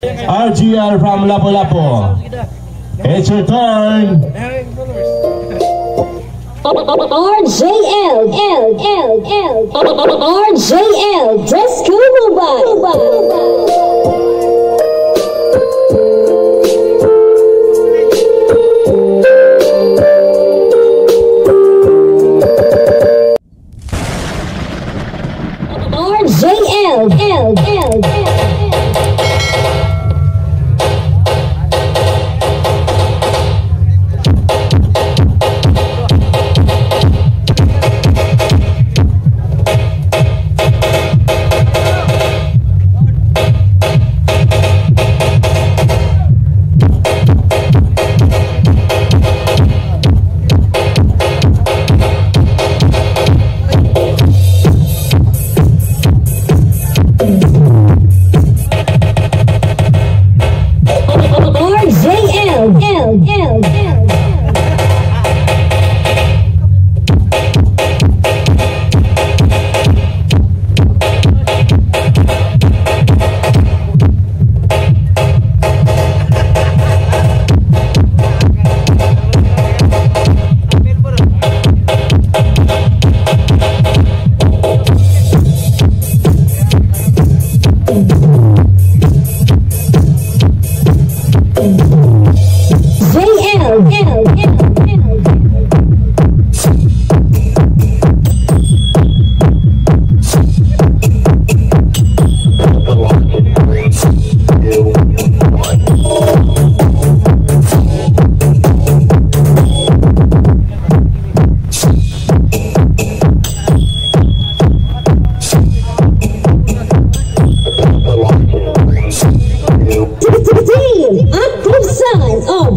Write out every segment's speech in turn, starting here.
RGR from Lapu-Lapu. It's your turn. RJL, L, L, L, RJL, Disco Mobile. RJL, L, L, L.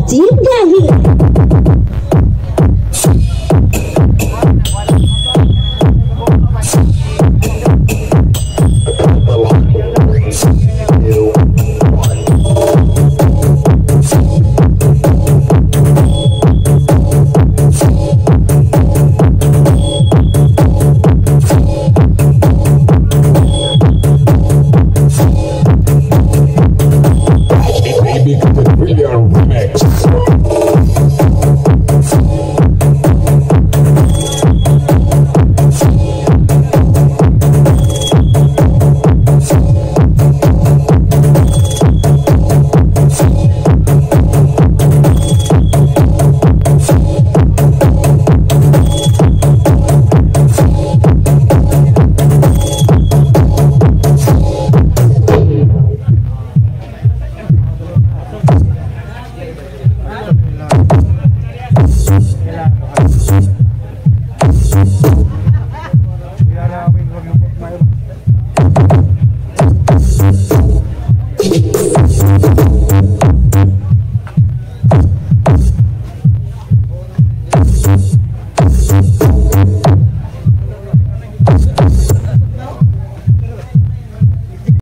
今天